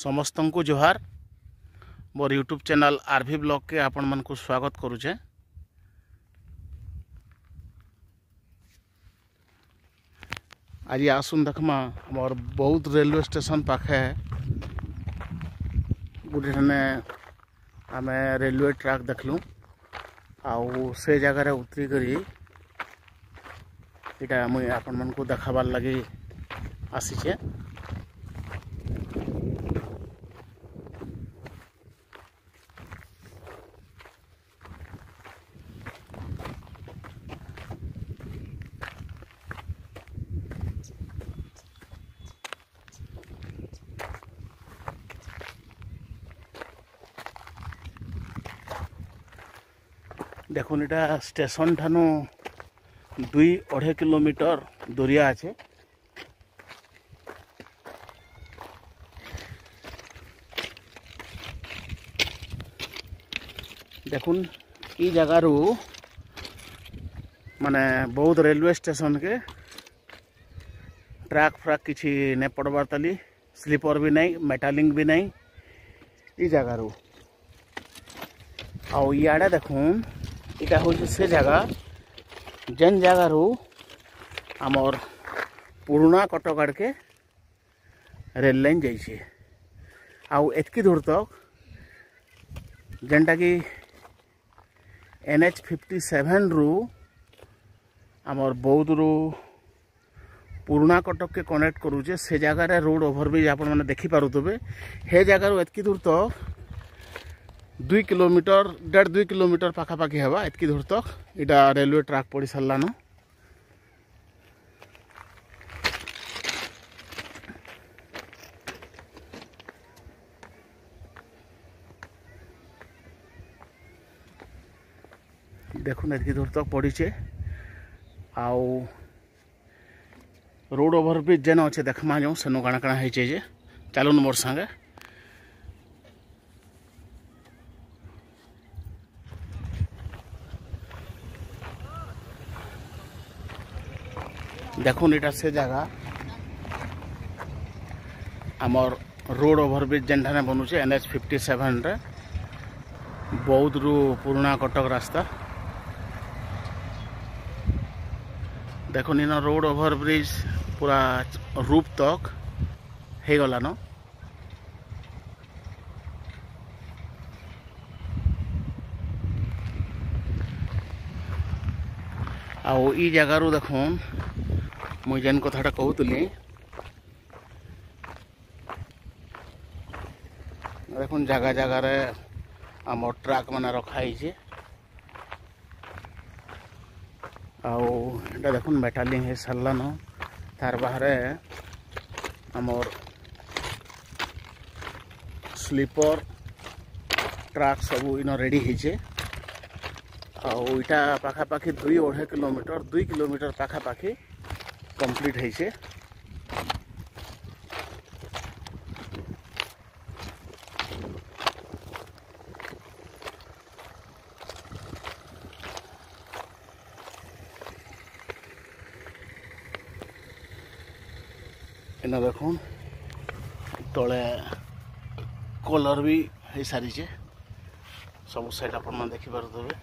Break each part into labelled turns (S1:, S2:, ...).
S1: ସମସ୍ତଙ୍କୁ ଜୁହାର ମୋର ୟୁଟ୍ୟୁବ୍ ଚ୍ୟାନେଲ୍ ଆର୍ ଭି ବ୍ଲଗ୍କେ ଆପଣମାନଙ୍କୁ ସ୍ୱାଗତ କରୁଛେ ଆଜି ଆସୁନ୍ ଦେଖ୍ମା ଆମର ବୌଦ୍ଧ ରେଲୱେ ଷ୍ଟେସନ୍ ପାଖେ ଗୋଟେ ଠାନେ ଆମେ ରେଲୱେ ଟ୍ରାକ୍ ଦେଖିଲୁ ଆଉ ସେ ଜାଗାରେ ଉତରିକରି ଏଇଟା ମୁଇଁ ଆପଣମାନଙ୍କୁ ଦେଖାବାର୍ ଲାଗି ଆସିଛେ देखुन इटा स्टेशन ठान दुई अढ़े किलोमीटर दूरिया अच्छे देखुन ई जगारु माने बहुत रेलवे स्टेशन के ट्रैक फ्राक किसी ने पड़वार ताली स्लीपर भी नहीं मेटालिंग भी नहीं ई आड़े देख এটা হচ্ছে সে জায়গা যেন জায়গারু আমার পুরোনা কটক আড়কে রেল লাইন যাইছে আতকি দূর তক যেটা কি এনএচ ফিফটি সেভেন রু আমার বৌদ্ধরু পুরোনা কটককে কনেক্ট করুছে সে জায়গার রোড ওভরব্রিজ আপনার দেখিপারুবে সে জায়গার এতকি দূর তক দুই কিলোমিটর দেড় দুই কিলোমিটর পাখাপাখি হওয়া এতকি দূর তক এটা রেলওয়ে ট্রাক পড়ি সারলান দেখুন এতকি দূর তক পড়িছে আও রোড ওভারব্রিজ যেন আছে দেখমা যাও সেন কাণা কাণা হয়েছে যে চালুন মোর সাঙ্গে দেখুন এটা সে জায়গা আমার ରୋଡ଼ ଓଭରବ୍ରିଜ୍ ଯେନ୍ଠାନେ ବନୁଛେ ଏନ୍ ଏଚ୍ ଫିଫ୍ଟି ସେଭେନ୍ରେ ବୌଦ୍ଧରୁ ପୁରୁଣା କଟକ ରାସ୍ତା ଦେଖୁନ୍ ଇନ ରୋଡ଼ ଓଭରବ୍ରିଜ୍ ପୁରା ରୁପ୍ ତକ୍ ହେଇଗଲାନ ଆଉ ଇ ଜାଗାରୁ ଦେଖୁନ୍ मुझेन कथा कहूली तो देख जगह जगार आम ट्राक मान रखाई आटा देख मेटालींग सरलान तार बाहर आम स्लीपर ट्राक सब इन रेडीजे आटा पखापाखी दुई अढ़े कोमीटर दुई कोमीटर पखापाखी कम्प्लीट है ना देख ते कलर भी हो सारी सब सैट आप देखिपे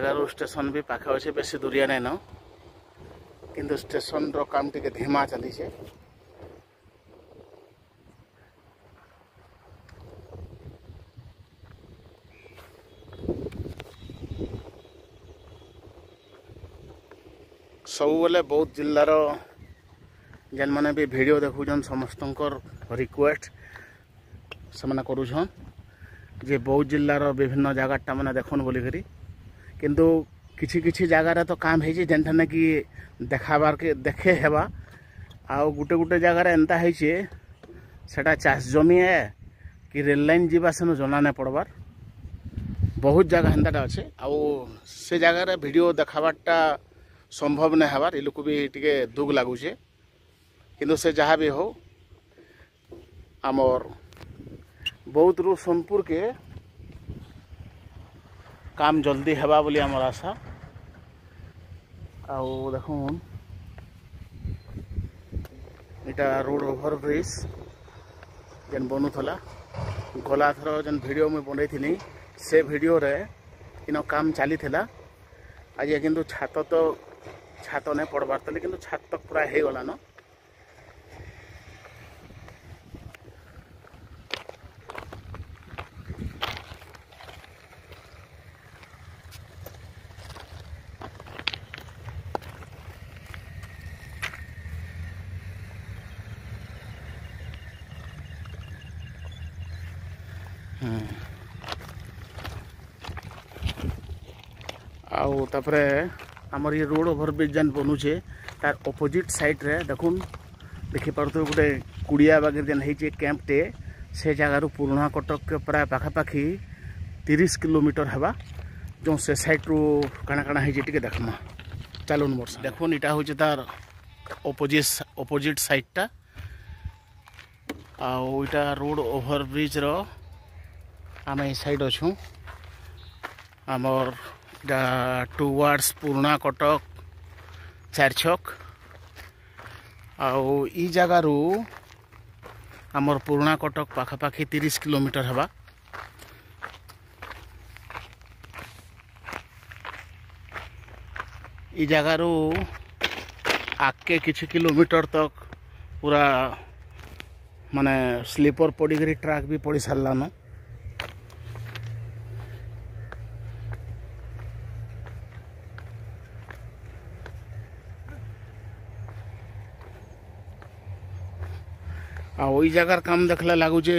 S1: ଜାଗାରୁ ଷ୍ଟେସନ୍ ବି ପାଖା ଅଛେ ବେଶୀ ଦୂରିଆ ନାଇଁନ କିନ୍ତୁ ଷ୍ଟେସନ୍ର କାମ ଟିକେ ଧୀମା ଚାଲିଛେ ସବୁବେଳେ ବହୁତ ଜିଲ୍ଲାର ଯେନ୍ମାନେ ବି ଭିଡ଼ିଓ ଦେଖୁଛନ୍ ସମସ୍ତଙ୍କର ରିକ୍ୱେଷ୍ଟ ସେମାନେ କରୁଛନ୍ ଯେ ବୌଦ୍ଧ ଜିଲ୍ଲାର ବିଭିନ୍ନ ଜାଗାଟା ମାନେ ଦେଖୁନ୍ ବୋଲିକରି କିନ୍ତୁ କିଛି କିଛି ଜାଗାରେ ତ କାମ୍ ହେଇଛି ଯେନ୍ଠାନେ କି ଦେଖାବାର୍କେ ଦେଖେ ହେବା ଆଉ ଗୋଟେ ଗୋଟେ ଜାଗାରେ ଏନ୍ତା ହେଇଛେ ସେଟା ଚାଷ୍ ଜମି ଏ କି ରେଲ୍ ଲାଇନ୍ ଯିବା ସେନୁ ଜଣା ନାଇଁ ପଡ଼୍ବାର୍ ବହୁତ ଜାଗା ହେନ୍ତାଟା ଅଛେ ଆଉ ସେ ଜାଗାରେ ଭିଡ଼ିଓ ଦେଖାବାର୍ଟା ସମ୍ଭବ ନାଇଁ ହେବାର୍ ଏ ଲୋକ ବି ଟିକେ ଦୁଃଖ ଲାଗୁଛେ କିନ୍ତୁ ସେ ଯାହା ବି ହଉ ଆମର୍ ବୌଦ୍ଧରୁ ସୋନପୁରକେ কাম জলদি হওয়া বলে আমার আশা আও দেখুন এটা রোড ওভার ব্রিজ যেন বনুলা গলা থর যেন ভিডিও মুই বনাইলি সে ভিডিওরে ইন কাম চালিলা আজ কিন্তু ছাত তো ছাত নাই পড়বার তাহলে কিন্তু ছাত তো পুরা হয়ে গলান ଆଉ ତାପରେ ଆମର ଇଏ ରୋଡ଼ ଓଭରବ୍ରିଜ୍ ଯେନ୍ ବନୁଛେ ତାର ଅପୋଜିଟ୍ ସାଇଡ଼୍ରେ ଦେଖୁନ୍ ଦେଖିପାରୁଥିବେ ଗୋଟେ କୁଡ଼ିଆ ବାଗରେ ଯେନ୍ ହେଇଛି କ୍ୟାମ୍ପଟେ ସେ ଜାଗାରୁ ପୁରୁଣା କଟକ ପ୍ରାୟ ପାଖାପାଖି ତିରିଶ କିଲୋମିଟର ହେବା ଯେଉଁ ସେ ସାଇଡ଼୍ରୁ କାଣା କାଣା ହେଇଛି ଟିକେ ଦେଖ୍ମା ଚାଲୁନ୍ ମୋର ଦେଖୁନ୍ ଇଟା ହେଉଛି ତାର ଅପୋଜିଟ୍ ଅପୋଜିଟ୍ ସାଇଡ଼୍ଟା ଆଉ ଇଟା ରୋଡ଼ ଓଭରବ୍ରିଜ୍ର ଆମେ ଏ ସାଇଡ଼୍ ଅଛୁ ଆମର ଏଇଟା ଟୁୱାର୍ଡ଼ସ୍ ପୁରୁଣା କଟକ ଚାରିଛକ ଆଉ ଇ ଜାଗାରୁ ଆମର ପୁରୁଣା କଟକ ପାଖାପାଖି ତିରିଶ କିଲୋମିଟର ହେବା ଇ ଜାଗାରୁ ଆଗକେ କିଛି କିଲୋମିଟର ତକ୍ ପୁରା ମାନେ ସ୍ଲିପର ପଡ଼ିକରି ଟ୍ରାକ୍ ବି ପଡ଼ି ସାରିଲାନ ଆଉ ଇ ଜାଗାର କାମ ଦେଖିଲେ ଲାଗୁଛେ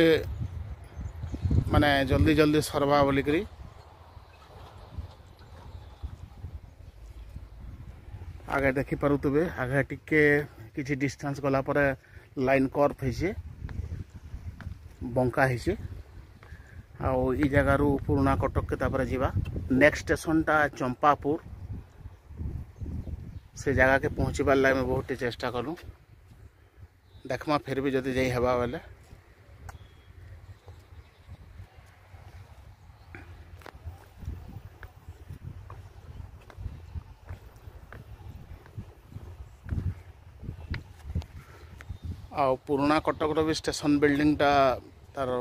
S1: ମାନେ ଜଲ୍ଦି ଜଲ୍ଦି ସର୍ବା ବୋଲିକରି ଆଗେ ଦେଖିପାରୁଥିବେ ଆଗେ ଟିକେ କିଛି ଡିଷ୍ଟାନ୍ସ ଗଲା ପରେ ଲାଇନ୍ କର୍ଭ ହେଇଛେ ବଙ୍କା ହେଇଛେ ଆଉ ଇ ଜାଗାରୁ ପୁରୁଣା କଟକକେ ତାପରେ ଯିବା ନେକ୍ସଟ ଷ୍ଟେସନଟା ଚମ୍ପାପୁର ସେ ଜାଗାକେ ପହଞ୍ଚିବାର ଲାଗି ଆମେ ବହୁତ ଚେଷ୍ଟା କଲୁ দেখମା ଫେର ବି ଯଦି ଯାଇ ହେବା ବୋଲେ ଆଉ ପୁରୁଣା କଟକର ବି ଷ୍ଟେସନ ବିଲ୍ଡିଂଟା ତାର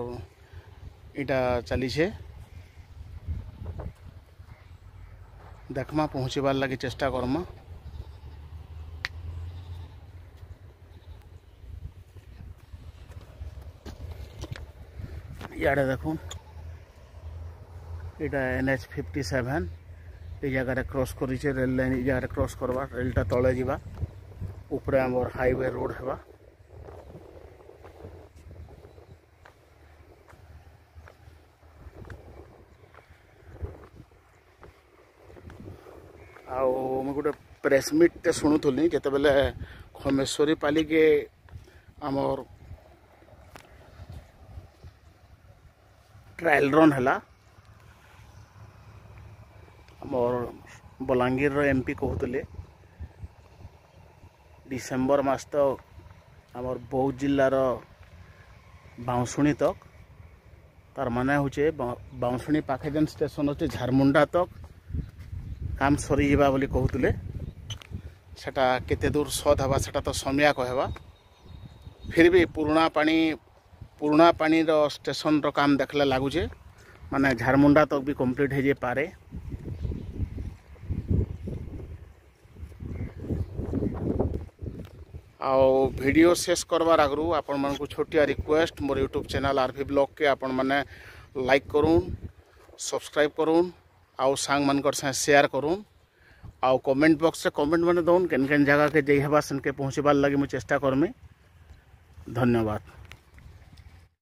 S1: ଏଇଟା ଚାଲିଛେ ଦେଖମା ପହଞ୍ଚିବାର ଲାଗି ଚେଷ୍ଟା କର୍ମା इे देख एन एच फिफ्टी सेभेन ये जगह क्रस कर रेल लाइन जगह क्रस करवा रेलटा तले जावा हाइवे रोड है गोटे प्रेसमिट शुणुली जिते बिल खमेश्वरी पाली के आमर ଟ୍ରାଏଲ ରନ୍ ହେଲା ଆମର ବଲାଙ୍ଗୀରର ଏମ୍ ପି କହୁଥିଲେ ଡିସେମ୍ବର ମାସ ତ ଆମର ବୌଦ୍ଧ ଜିଲ୍ଲାର ବାଉଁଶୁଣୀ ତକ ତାର ମାନେ ହେଉଛେ ବାଉଁଶୁଣୀ ପାଖେ ଯେନ୍ ଷ୍ଟେସନ୍ ଅଛେ ଝାରମୁଣ୍ଡା ତକ କାମ ସରିଯିବା ବୋଲି କହୁଥିଲେ ସେଟା କେତେ ଦୂର ସତ୍ ହେବା ସେଟା ତ ସମୟା କହେବା ଫିର୍ ବି ପୁରୁଣା ପାଣି पुणा पाणी स्टेसन राम देखले लगुचे मान झारमुंडा तक तो भी कम्प्लीट हो पारे आओ वीडियो शेष करवार आगु आपण मानक छोटिया रिक्वेस्ट मोर यूट्यूब चैनल आर भी ब्लग के आपण मैंने लाइक करूँ सब्सक्राइब करूँ आउ सांग मान सेयार करूँ आउ कमेंट बॉक्स से कमेंट मैंने दौन केन केन जगह के जेहबा सेन के पहुँचबार लगे मुझे चेस्टा करमी धन्यवाद